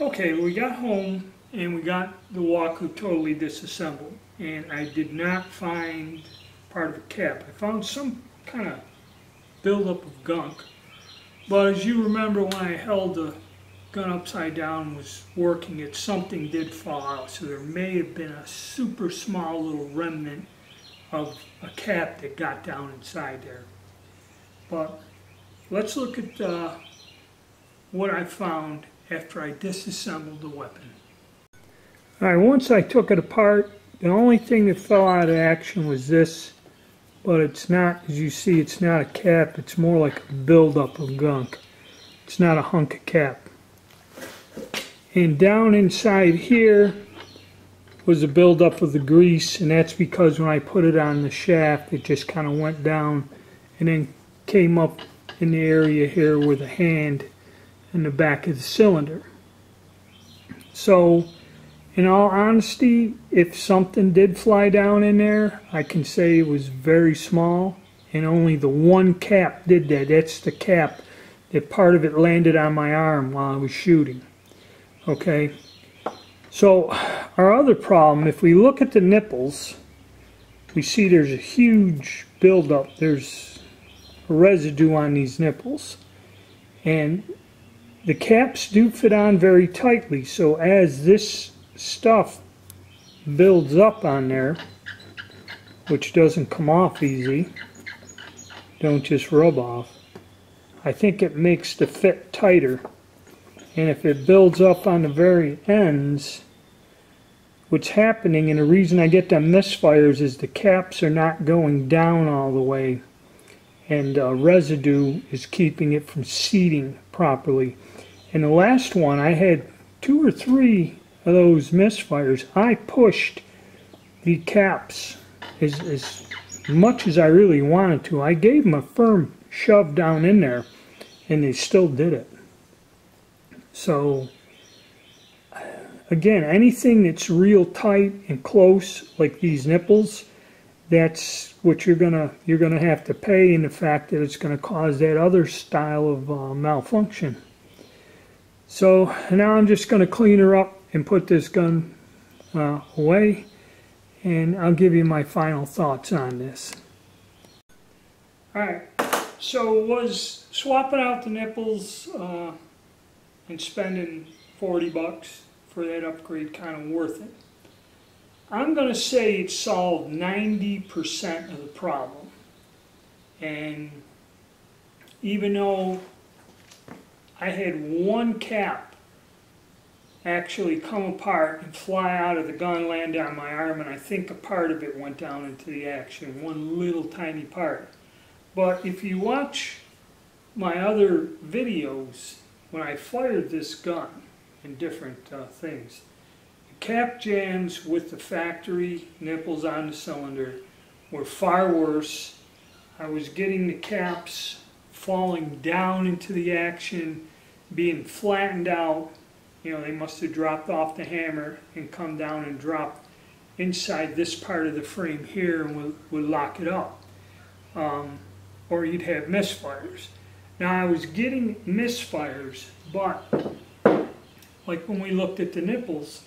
Okay, we got home and we got the Walker totally disassembled and I did not find part of the cap. I found some kind of buildup of gunk. But as you remember when I held the gun upside down and was working it, something did fall out. So there may have been a super small little remnant of a cap that got down inside there. But let's look at uh, what I found after I disassembled the weapon. All right, once I took it apart, the only thing that fell out of action was this, but it's not, as you see, it's not a cap, it's more like a buildup of gunk. It's not a hunk of cap. And down inside here was a buildup of the grease, and that's because when I put it on the shaft, it just kind of went down and then came up in the area here with a hand in the back of the cylinder. So, in all honesty, if something did fly down in there, I can say it was very small, and only the one cap did that. That's the cap that part of it landed on my arm while I was shooting. Okay, so our other problem, if we look at the nipples, we see there's a huge buildup. There's residue on these nipples. And the caps do fit on very tightly, so as this stuff builds up on there, which doesn't come off easy, don't just rub off, I think it makes the fit tighter. And if it builds up on the very ends, what's happening, and the reason I get them misfires is the caps are not going down all the way and uh, residue is keeping it from seating properly. And the last one, I had two or three of those misfires. I pushed the caps as, as much as I really wanted to. I gave them a firm shove down in there, and they still did it. So, again, anything that's real tight and close, like these nipples, that's what you're gonna you're gonna have to pay in the fact that it's gonna cause that other style of uh, malfunction. So now I'm just gonna clean her up and put this gun uh, away and I'll give you my final thoughts on this. Alright, so was swapping out the nipples uh, and spending 40 bucks for that upgrade kind of worth it? I'm going to say it solved 90% of the problem. And even though I had one cap actually come apart and fly out of the gun, land on my arm, and I think a part of it went down into the action, one little tiny part. But if you watch my other videos, when I fired this gun in different uh, things, cap jams with the factory nipples on the cylinder were far worse. I was getting the caps falling down into the action, being flattened out. You know, they must have dropped off the hammer and come down and drop inside this part of the frame here and would, would lock it up. Um, or you'd have misfires. Now I was getting misfires, but like when we looked at the nipples,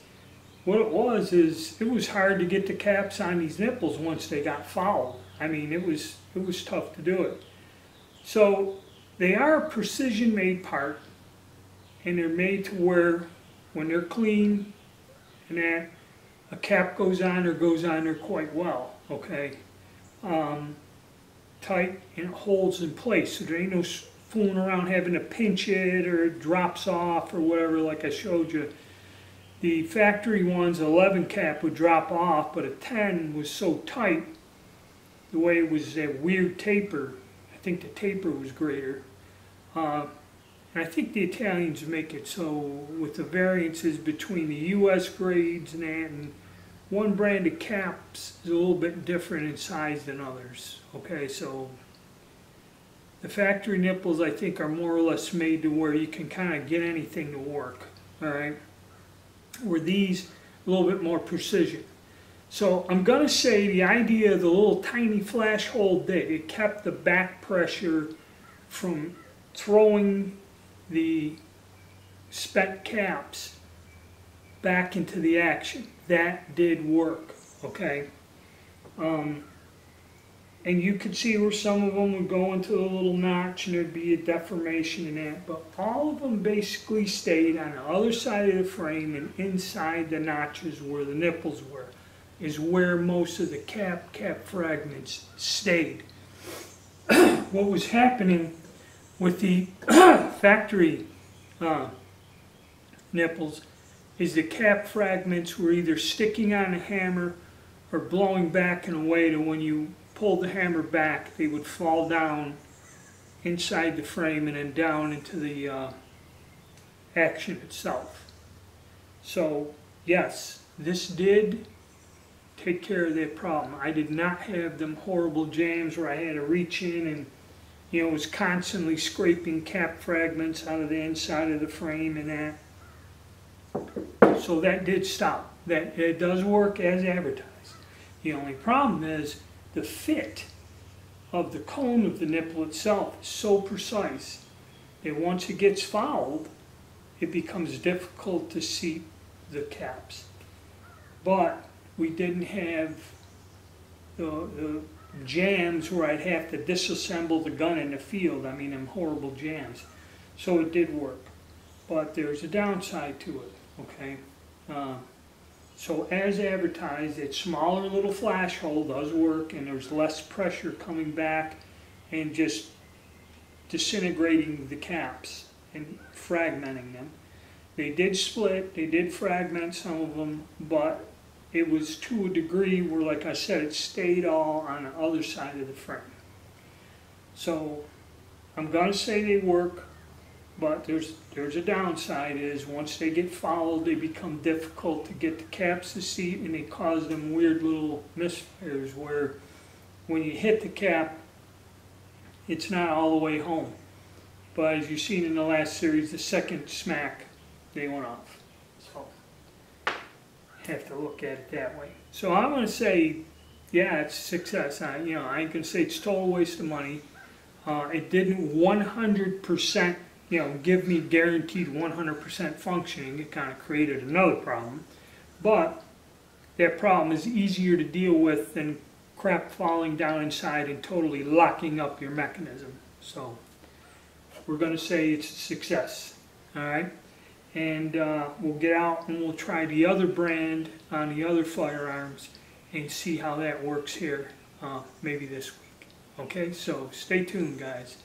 what it was is it was hard to get the caps on these nipples once they got fouled. I mean, it was it was tough to do it. So they are a precision made part, and they're made to where when they're clean and that a cap goes on or goes on there quite well. Okay, um, tight and it holds in place. So there ain't no fooling around having to pinch it or it drops off or whatever like I showed you. The factory one's 11 cap would drop off, but a 10 was so tight, the way it was a weird taper, I think the taper was greater. Uh, and I think the Italians make it so with the variances between the U.S. grades and that, and one brand of caps is a little bit different in size than others. Okay, so the factory nipples I think are more or less made to where you can kind of get anything to work. All right were these a little bit more precision. So I'm going to say the idea of the little tiny flash hole did. It kept the back pressure from throwing the spent caps back into the action. That did work, okay? Um, and you could see where some of them would go into a little notch and there'd be a deformation in that, but all of them basically stayed on the other side of the frame and inside the notches where the nipples were, is where most of the cap cap fragments stayed. what was happening with the factory uh, nipples is the cap fragments were either sticking on a hammer or blowing back in a way that when you pulled the hammer back, they would fall down inside the frame and then down into the uh, action itself. So, yes, this did take care of that problem. I did not have them horrible jams where I had to reach in and, you know, was constantly scraping cap fragments out of the inside of the frame and that. So that did stop. That it does work as advertised. The only problem is the fit of the cone of the nipple itself is so precise that once it gets fouled, it becomes difficult to seat the caps. But we didn't have the, the jams where I'd have to disassemble the gun in the field. I mean, them horrible jams. So it did work. But there's a downside to it, okay? Uh, so as advertised, that smaller little flash hole does work and there's less pressure coming back and just disintegrating the caps and fragmenting them. They did split, they did fragment some of them, but it was to a degree where, like I said, it stayed all on the other side of the frame. So I'm going to say they work, but there's there's a downside is once they get fouled, they become difficult to get the caps to seat and they cause them weird little misfires where when you hit the cap, it's not all the way home. But as you've seen in the last series, the second smack, they went off. So have to look at it that way. So I'm going to say, yeah, it's success. I, you know, I to say it's total waste of money. Uh, it didn't 100% you know, give me guaranteed 100% functioning, it kind of created another problem. But that problem is easier to deal with than crap falling down inside and totally locking up your mechanism. So we're going to say it's a success. All right. And uh, we'll get out and we'll try the other brand on the other firearms and see how that works here uh, maybe this week. Okay, so stay tuned, guys.